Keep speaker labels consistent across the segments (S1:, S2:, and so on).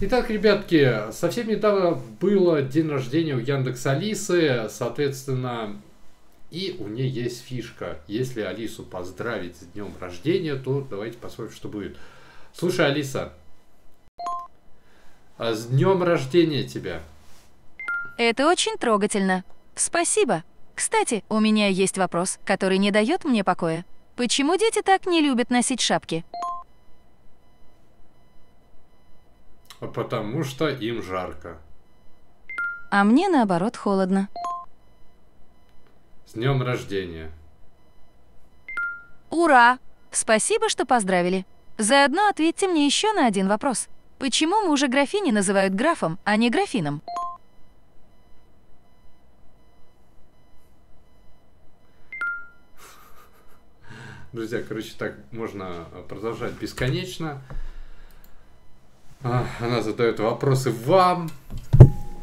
S1: Итак, ребятки, совсем недавно было день рождения у Яндекс Алисы, соответственно, и у нее есть фишка. Если Алису поздравить с днем рождения, то давайте посмотрим, что будет. Слушай, Алиса, а с днем рождения тебя.
S2: Это очень трогательно. Спасибо. Кстати, у меня есть вопрос, который не дает мне покоя. Почему дети так не любят носить шапки?
S1: Потому что им жарко.
S2: А мне наоборот холодно.
S1: С днем рождения.
S2: Ура! Спасибо, что поздравили. Заодно ответьте мне еще на один вопрос. Почему мужа графини называют графом, а не графином?
S1: Друзья, короче, так можно продолжать бесконечно. А, она задает вопросы вам,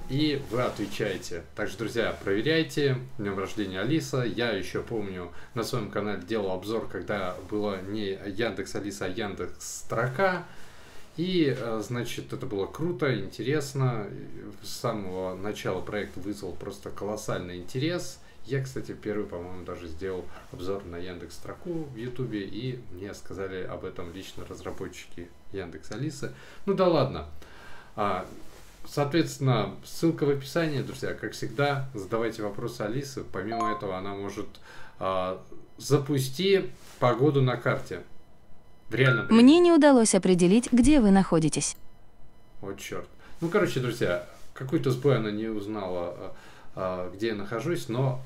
S1: и вы отвечаете. Также, друзья, проверяйте. Днем рождения Алиса. Я еще помню, на своем канале делал обзор, когда было не Яндекс Алиса, а Яндекс Строка. И, э, значит, это было круто, интересно. С самого начала проект вызвал просто колоссальный интерес. Я, кстати, первый, по-моему, даже сделал обзор на Яндекс Строку в Ютубе, и мне сказали об этом лично разработчики Яндекс Алисы. Ну да ладно. А, соответственно, ссылка в описании, друзья. Как всегда, задавайте вопросы Алисы. Помимо этого, она может а, запусти погоду на карте. В реальном времени.
S2: Мне не удалось определить, где вы находитесь.
S1: Вот черт. Ну, короче, друзья, какой-то сбой она не узнала, а, а, где я нахожусь, но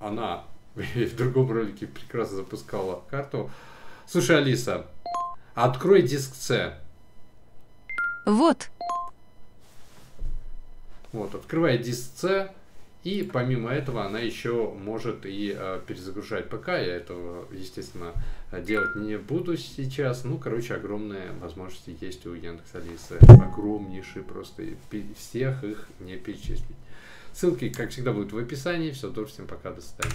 S1: она в другом ролике прекрасно запускала карту. Слушай, Алиса, открой диск C.
S2: Вот.
S1: Вот, открывай диск C. И помимо этого она еще может и э, перезагружать ПК. Я этого, естественно, делать не буду сейчас. Ну, короче, огромные возможности есть у Яндекс Алисы. Огромнейшие просто. Всех их не перечислить. Ссылки, как всегда, будут в описании. Все, доброго всем пока, до свидания.